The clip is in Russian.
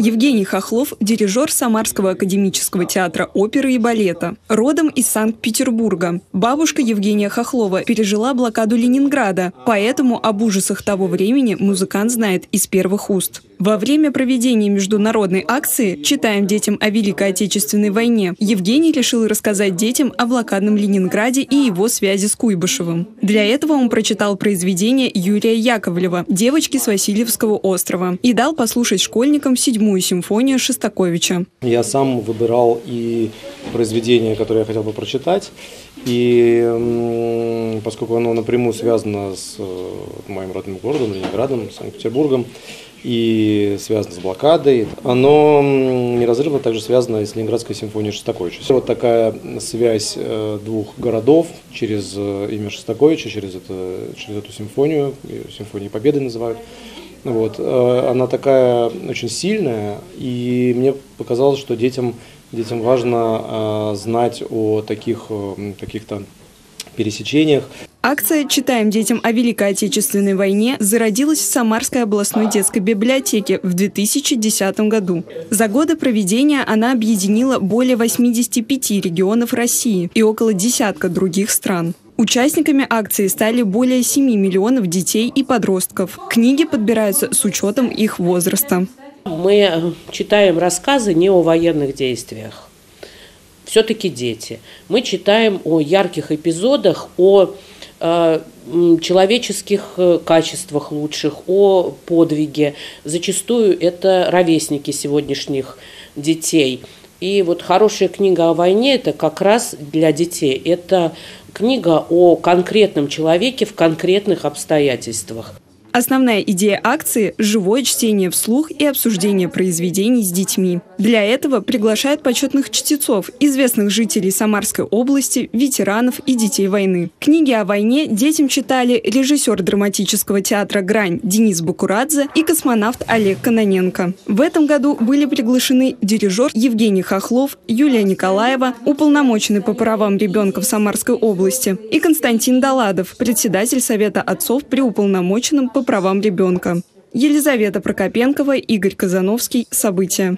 Евгений Хохлов – дирижер Самарского академического театра оперы и балета. Родом из Санкт-Петербурга. Бабушка Евгения Хохлова пережила блокаду Ленинграда, поэтому об ужасах того времени музыкант знает из первых уст. Во время проведения международной акции «Читаем детям о Великой Отечественной войне» Евгений решил рассказать детям о блокадном Ленинграде и его связи с Куйбышевым. Для этого он прочитал произведение Юрия Яковлева «Девочки с Васильевского острова» и дал послушать школьникам седьмую симфонию Шостаковича. Я сам выбирал и произведение, которое я хотел бы прочитать, и поскольку оно напрямую связано с э, моим родным городом, Ленинградом, Санкт-Петербургом, и связано с блокадой. Оно неразрывно также связано с Ленинградской симфонией Шостаковича. Вот такая связь э, двух городов через э, имя Шостаковича, через, это, через эту симфонию, симфонию Победы называют. Вот. Она такая очень сильная, и мне показалось, что детям Детям важно э, знать о таких э, каких-то пересечениях. Акция «Читаем детям о Великой Отечественной войне» зародилась в Самарской областной детской библиотеке в 2010 году. За годы проведения она объединила более 85 регионов России и около десятка других стран. Участниками акции стали более 7 миллионов детей и подростков. Книги подбираются с учетом их возраста. Мы читаем рассказы не о военных действиях. Все-таки дети. Мы читаем о ярких эпизодах, о э, человеческих э, качествах лучших, о подвиге. Зачастую это ровесники сегодняшних детей. И вот хорошая книга о войне – это как раз для детей. Это книга о конкретном человеке в конкретных обстоятельствах. Основная идея акции – живое чтение вслух и обсуждение произведений с детьми. Для этого приглашают почетных чтецов, известных жителей Самарской области, ветеранов и детей войны. Книги о войне детям читали режиссер драматического театра «Грань» Денис Бакурадзе и космонавт Олег Каноненко. В этом году были приглашены дирижер Евгений Хохлов, Юлия Николаева, уполномоченный по правам ребенка в Самарской области, и Константин Доладов, председатель Совета отцов при уполномоченном по правам ребенка. Елизавета Прокопенкова, Игорь Казановский. События.